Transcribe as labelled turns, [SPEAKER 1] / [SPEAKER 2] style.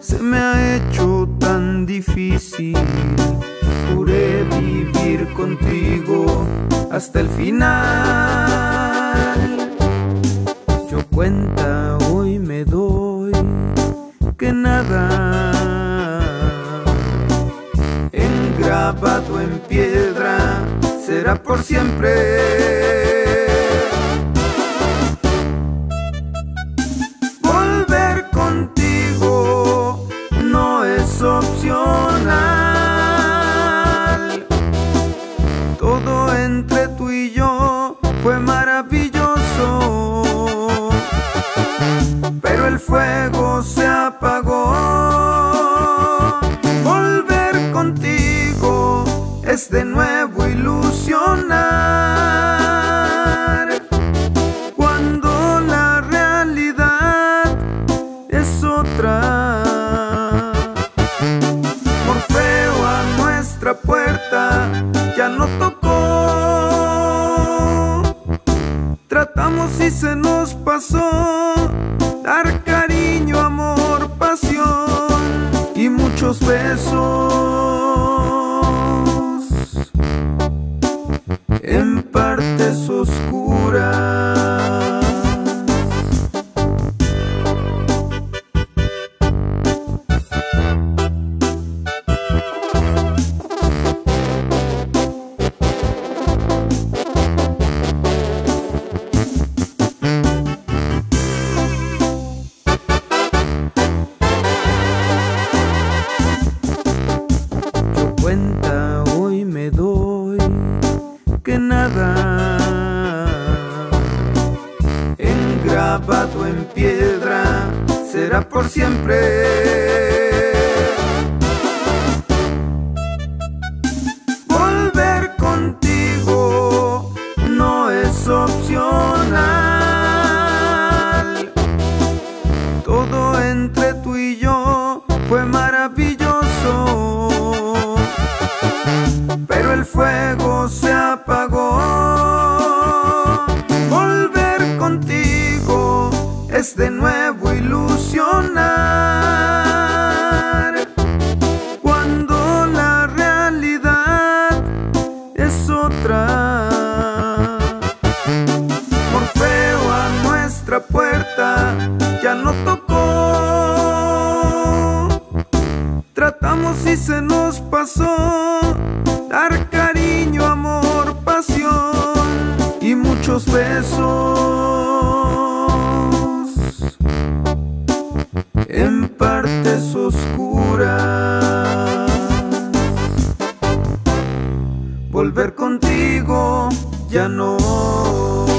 [SPEAKER 1] se me ha hecho tan difícil. Juré vivir contigo hasta el final. Yo cuenta hoy me doy que nada. Engrabado en piedra será por siempre. Fuego se apagó. Volver contigo es de nuevo ilusionar. Cuando la realidad es otra. Morfeo a nuestra puerta ya no tocó. Tratamos y se nos pasó dar cariño, amor, pasión y muchos besos en partes oscuras. Nada engrabado en piedra será por siempre. Es de nuevo ilusionar. Cuando la realidad es otra. Morfeo a nuestra puerta ya no tocó. Tratamos y se nos pasó dar cariño, amor, pasión y muchos besos oscuras. Volver contigo ya no.